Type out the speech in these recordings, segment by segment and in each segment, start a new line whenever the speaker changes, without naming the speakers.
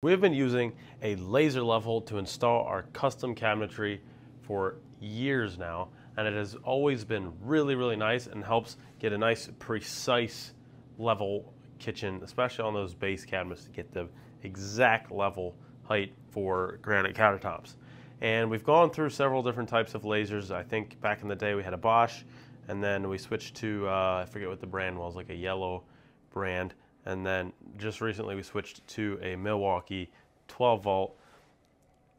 We've been using a laser level to install our custom cabinetry for years now, and it has always been really, really nice and helps get a nice, precise level kitchen, especially on those base cabinets to get the exact level height for granite countertops. And we've gone through several different types of lasers. I think back in the day we had a Bosch, and then we switched to, uh, I forget what the brand was, like a yellow brand and then just recently we switched to a Milwaukee 12 volt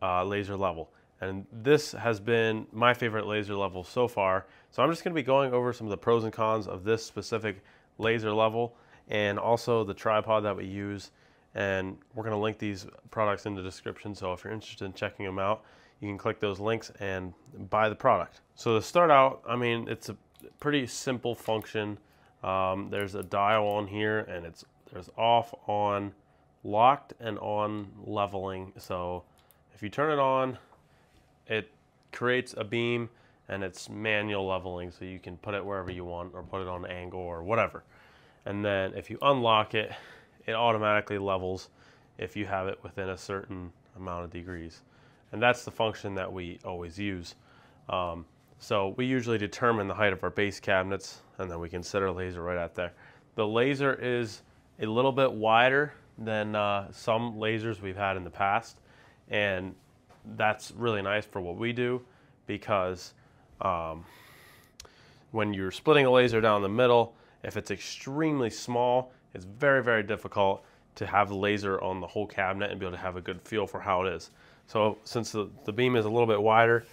uh, laser level. And this has been my favorite laser level so far. So I'm just going to be going over some of the pros and cons of this specific laser level and also the tripod that we use. And we're going to link these products in the description. So if you're interested in checking them out, you can click those links and buy the product. So to start out, I mean, it's a pretty simple function. Um, there's a dial on here and it's there's off, on, locked, and on leveling. So if you turn it on, it creates a beam and it's manual leveling. So you can put it wherever you want or put it on an angle or whatever. And then if you unlock it, it automatically levels if you have it within a certain amount of degrees. And that's the function that we always use. Um, so we usually determine the height of our base cabinets and then we can set our laser right out there. The laser is a little bit wider than uh, some lasers we've had in the past. And that's really nice for what we do because um, when you're splitting a laser down the middle, if it's extremely small, it's very, very difficult to have the laser on the whole cabinet and be able to have a good feel for how it is. So since the, the beam is a little bit wider,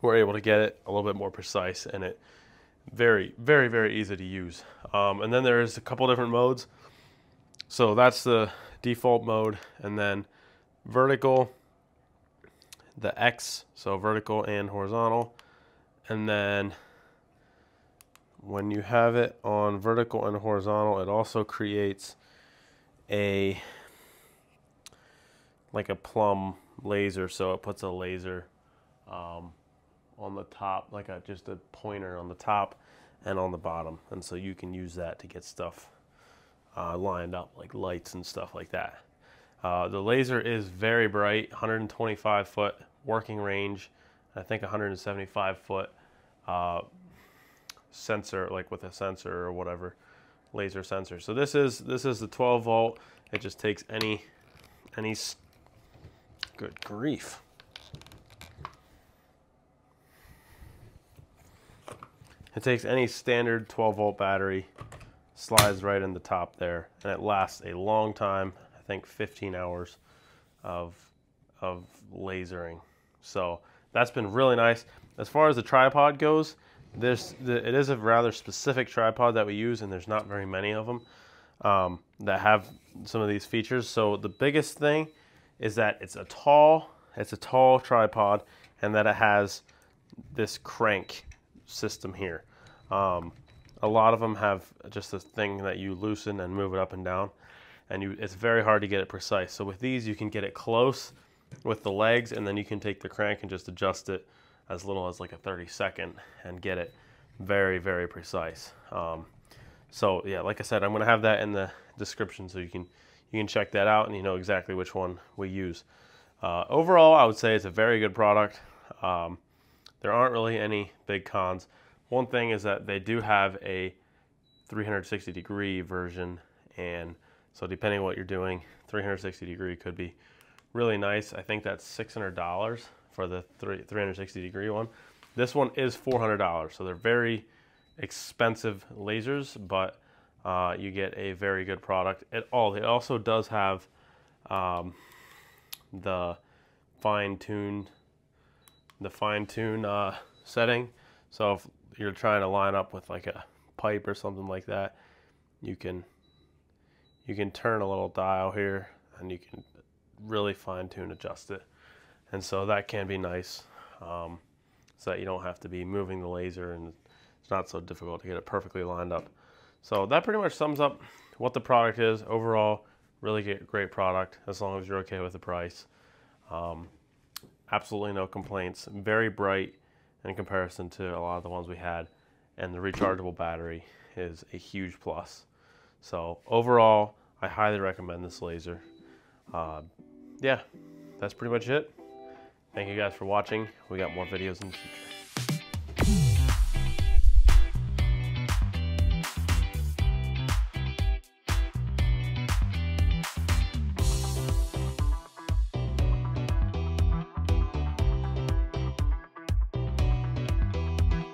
we're able to get it a little bit more precise and it very, very, very easy to use. Um, and then there's a couple different modes. So that's the default mode. And then vertical, the X, so vertical and horizontal. And then when you have it on vertical and horizontal, it also creates a like a plumb laser. So it puts a laser um, on the top, like a just a pointer on the top and on the bottom. And so you can use that to get stuff uh, lined up, like lights and stuff like that. Uh, the laser is very bright, 125 foot working range, I think 175 foot uh, sensor, like with a sensor or whatever, laser sensor. So this is this is the 12 volt. It just takes any any good grief. It takes any standard 12 volt battery slides right in the top there and it lasts a long time i think 15 hours of of lasering. So that's been really nice. As far as the tripod goes this the, it is a rather specific tripod that we use and there's not very many of them um, that have some of these features. So the biggest thing is that it's a tall it's a tall tripod and that it has this crank system here um, a lot of them have just a thing that you loosen and move it up and down and you it's very hard to get it precise. So with these you can get it close with the legs and then you can take the crank and just adjust it as little as like a 30 second and get it very very precise. Um, so yeah like I said I'm gonna have that in the description so you can you can check that out and you know exactly which one we use. Uh, overall I would say it's a very good product. Um, there aren't really any big cons one thing is that they do have a 360 degree version and so depending on what you're doing 360 degree could be really nice. I think that's $600 for the 360 degree one. This one is $400 so they're very expensive lasers but uh, you get a very good product. It all it also does have um, the fine tune the fine tune uh, setting. So if you're trying to line up with like a pipe or something like that, you can you can turn a little dial here and you can really fine tune adjust it. And so that can be nice um, so that you don't have to be moving the laser and it's not so difficult to get it perfectly lined up. So that pretty much sums up what the product is. Overall, really great product as long as you're okay with the price. Um, absolutely no complaints. Very bright, in comparison to a lot of the ones we had. And the rechargeable battery is a huge plus. So overall, I highly recommend this laser. Uh, yeah, that's pretty much it. Thank you guys for watching. We got more videos in the future.